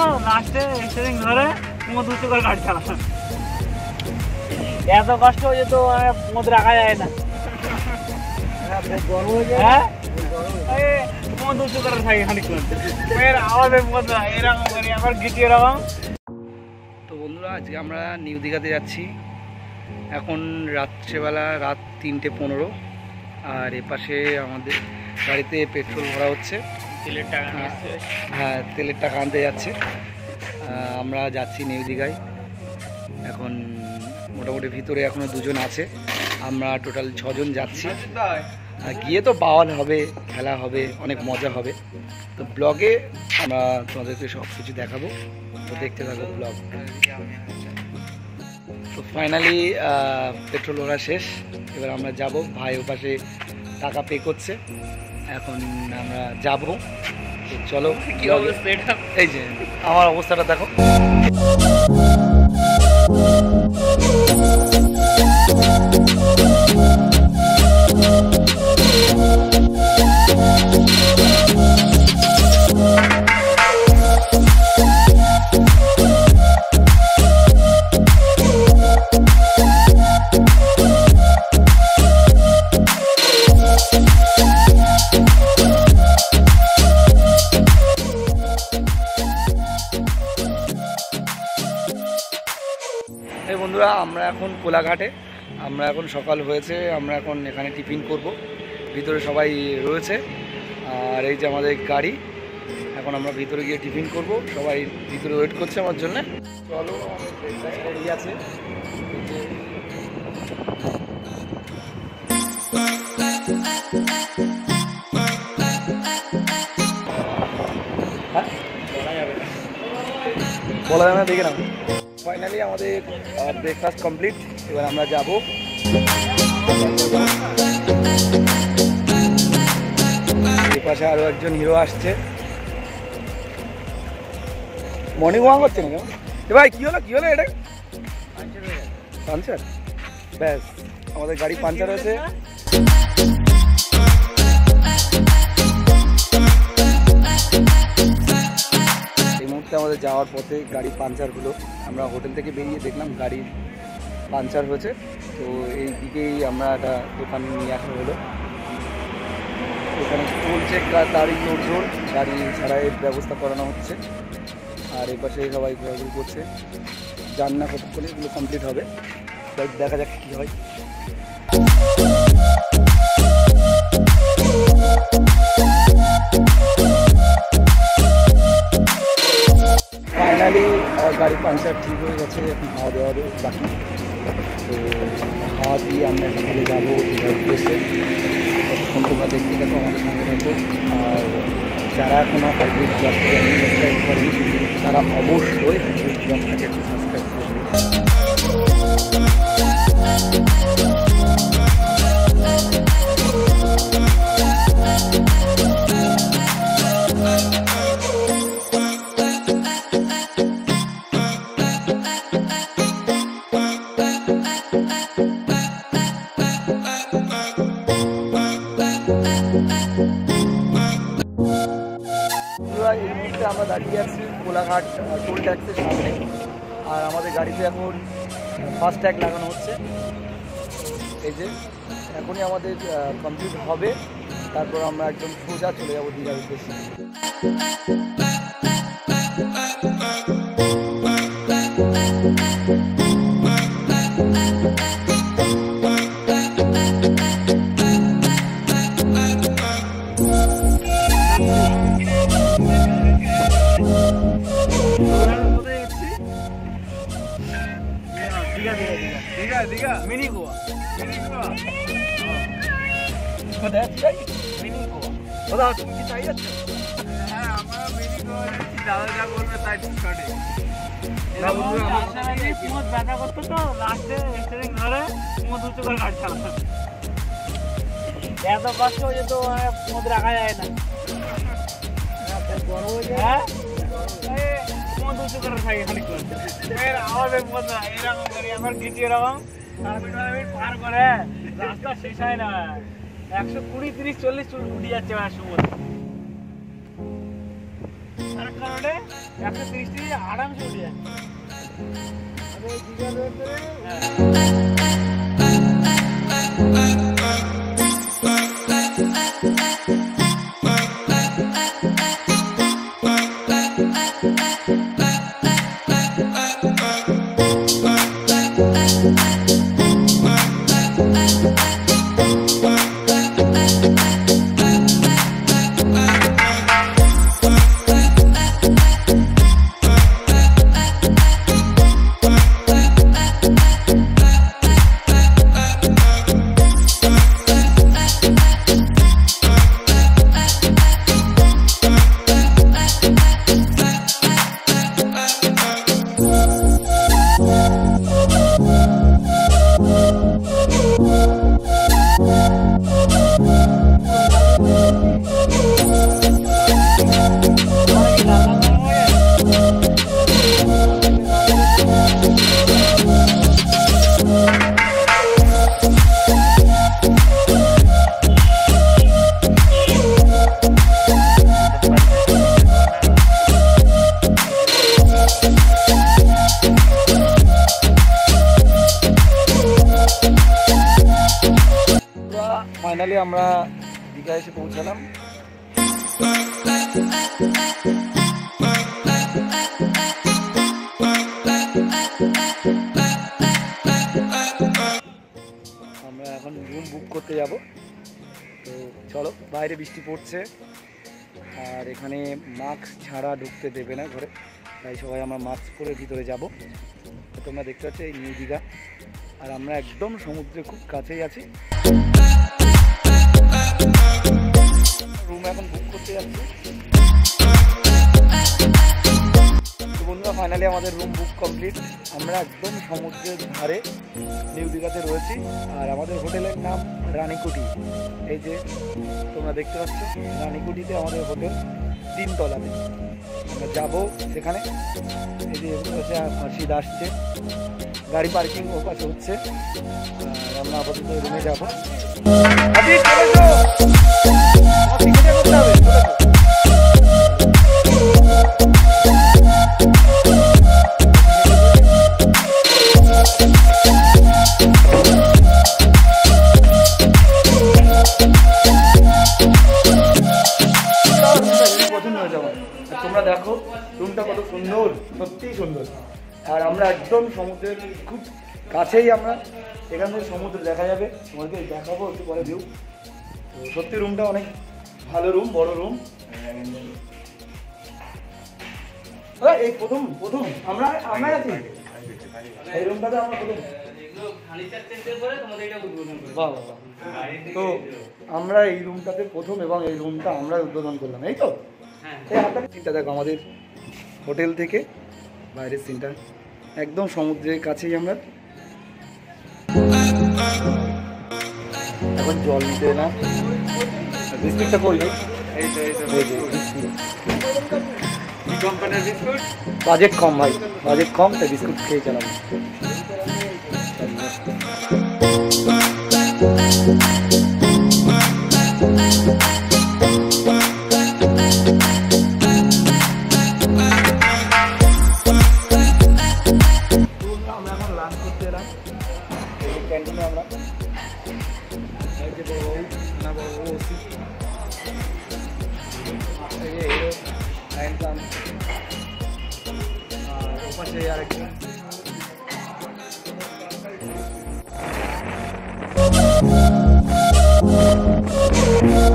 তো এত কষ্ট হয়ে যেত মানে মদ রাখা যায় না। হ্যাঁ? করে থাকে খানিকক্ষণ। ফের আওয়াজে মদ না এরকম করি, আবার গিটি এরকম। তো বন্ধুরা, আজকে আমরা নিউ দীঘাতে যাচ্ছি। এখন রাত্রেবেলা, রাত তিনটে পনেরো। আর এপাশে আমাদের গাড়িতে পেট্রোল ভরা হচ্ছে। তেলের টাকা হ্যাঁ। তেলের টাকা আনতে যাচ্ছে। আমরা যাচ্ছি নিউ দীঘায়। এখন মোটামুটি ভিতরে এখনও দুজন আছে। আমরা টোটাল ছজন যাচ্ছি। গিয়ে তো বাওয়াল হবে, খেলা হবে, অনেক মজা হবে। তো ব্লগে আমরা তোমাদেরকে সব কিছু দেখাবো। তো দেখতে থাকো ব্লগ। তো ফাইনালি পেট্রোল ভরা শেষ। এবার আমরা যাব। ভাই ও পাশে টাকা পে করছে। এখন আমরা যাব চলো কি। অবস্থা এটা এই যে আমার অবস্থাটা দেখো বন্ধুরা, আমরা এখন কোলাঘাটে। আমরা এখন সকাল হয়েছে, আমরা এখন এখানে টিফিন করব। ভিতরে সবাই রয়েছে। আর এই যে আমাদের গাড়ি, এখন আমরা ভিতরে গিয়ে টিফিন করব। সবাই ভিতরে ওয়েট করছে আমার জন্য। চলো আছে হ্যাঁ বলা যাবে না, দেখে নাও। ফাইনালি আমাদের ব্রেকফাস্ট কমপ্লিট এবার আমরা যাব। পাশে আরও একজন হিরো আসছে। মর্নিং ওয়াক হচ্ছে না কেন ভাই, কী হলো? কী হলো এটা? পাঞ্চার ব্যাস, আমাদের গাড়ি পাঞ্চার হয়েছে। যাওয়ার পথে গাড়ি পাঞ্চার হলো। আমরা হোটেল থেকে বেরিয়ে দেখলাম গাড়ি পাঞ্চার হয়েছে। তো এই দিকেই আমরা একটা দোকান নিয়ে আসা হলো। এখানে গা- গাড়ি জোর গাড়ি ছাড়াইয়ের ব্যবস্থা করানো হচ্ছে। আর এই পাশে সবাই ঘোরাঘুরি করছে। জান না কতক্ষণে, এগুলো কমপ্লিট হবে। তাই দেখা যাক কী হয়। ফাইনালি গাড়ি পাঞ্চার ঠিক হয়ে গেছে, এখন খাওয়া দেওয়া বাকি। তো খাওয়া দিয়ে আমরা এখানে যাব উদ্দেশ্যে। ততক্ষণ তোমরা দেখতে থাকো আমাদের সঙ্গে থাকো। আর যারা এখনও হাইব্রিড তারা অবশ্যই হাইব্রিড সাবস্ক্রাইব করবে আমরা দাঁড়িয়ে আছি কোলাঘাট টোল ট্যাক্সের সামনে। আর আমাদের গাড়িতে এখন ফাস্ট্যাগ লাগানো হচ্ছে। এই যে, এখনই আমাদের কমপ্লিট হবে। তারপর আমরা একদম সোজা চলে যাব দীঘার উদ্দেশ্যে। দীঘা। দীঘা দীঘা মিনি গোয়া মিনি গোয়া কোথায় যাচ্ছি জানি? মিনি গোয়া কোথাও তুমি কি চাই যাচ্ছ হ্যাঁ আমরা মিনি গোয়া যাচ্ছি দাদা যা বলবে তাই শর্টে না বন্ধু, আমার মদ ব্যথা করতো তো লাস্টে স্টেরিং ধরে মদ উঁচু করে গাড়ি চালানো এত কষ্ট হয়ে যেত মানে মদ রাখা যায় না হ্যাঁ এই মদ উঁচু করে থাকে খানিকক্ষণ ফের আওয়াজে মদ না এরকম করি আবার গিটি এরকম টার্মিট টার্মিট পার করে রাস্তা শেষ হয় না। একশো কুড়ি, তিরিশ, চল্লিশ উঠে যাচ্ছে সময় কারণে একশো তিরিশ তিরিশ আরামসে উঠে যায় ফাইনালি আমরা দীঘা এসে পৌঁছালাম। করতে যাব। তো চলো, বাইরে বৃষ্টি পড়ছে। আর এখানে মাস্ক ছাড়া ঢুকতে দেবে না ঘরে। তাই সবাই আমরা মাস্ক পরে ভিতরে যাব। তোমরা দেখতে পাচ্ছ এই নিউ দীঘা। আর আমরা একদম সমুদ্রে খুব কাছেই আছি। রুম এখন বুক করতে যাচ্ছি। ফাইনালি আমাদের রুম বুক কমপ্লিট আমরা একদম সমুদ্রের ধারে নিউ দীঘাতে রয়েছি। আর আমাদের হোটেলের নাম রানীকুটি। এই যে তোমরা দেখতে পাচ্ছ রানীকুটিতে আমাদের হোটেল তিনতলাতে। আমরা যাব সেখানে। এই যে পাশে হাসিদ আসছে গাড়ি পার্কিং ও কাছে হচ্ছে। আর আমরা আপাতত রুমে যাব। করতে হবে, তোমরা দেখো, রুমটা কত সুন্দর, সত্যিই সুন্দর। আর আমরা একদম সমুদ্রের খুব কাছেই আমরা। এখান থেকে সমুদ্র দেখা যাবে। তোমাকে দেখাবো একটু পরে ভিউ সত্যি রুমটা অনেক ভালো রুম বড় রুম এই, প্রথম প্রথম। আমরা আমরা আছি। এই রুমটাতে আমরা প্রথম বাহ বাহ বাহ। তো আমরা এই রুমটাতে প্রথম এবং এই রুমটা আমরা উদ্বোধন করলাম এই তো? এই হাতটা সিনটা দেখো আমাদের হোটেল থেকে বাইরের সিনটা একদম সমুদ্রের কাছেই আমরা। এখন জল নিতে না। বিস্কুটটা করলি? এই তো এই তো বাজেট কম ভাই বাজেট কম তাই বিস্কুট খেয়ে চালাবো আয়ন খান। আর ওপাশে আরেকজন Thank